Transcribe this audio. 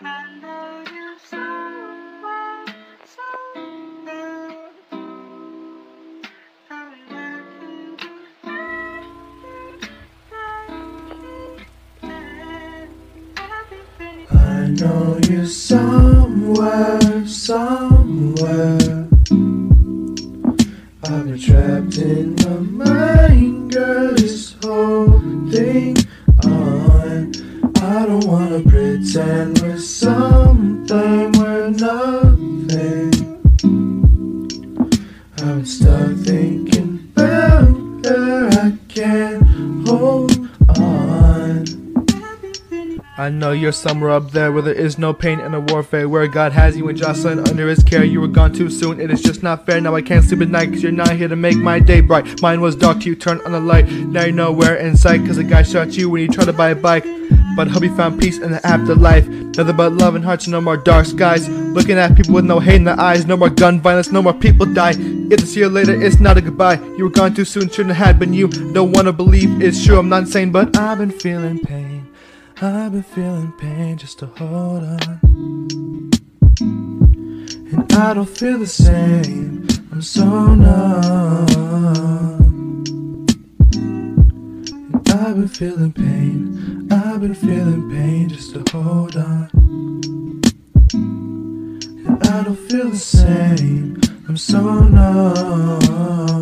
I know you somewhere, somewhere. I've been trapped in my mind, girl. This whole thing pretend we're something we're nothing. I'm stuck thinking where I can't hold on. I know you're somewhere up there where there is no pain and a warfare. Where God has you and Jocelyn under his care. You were gone too soon, it is just not fair. Now I can't sleep at night cause you're not here to make my day bright. Mine was dark till you turned on the light. Now you're nowhere in sight cause a guy shot you when you tried to buy a bike But hubby found peace in the afterlife Nothing but love and hearts, no more dark skies Looking at people with no hate in their eyes No more gun violence, no more people die If to see you later, it's not a goodbye You were gone too soon, shouldn't have been you Don't wanna believe it's true, I'm not insane But I've been feeling pain I've been feeling pain just to hold on. And I don't feel the same. I'm so numb. I've been feeling pain. I've been feeling pain just to hold on. And I don't feel the same. I'm so numb.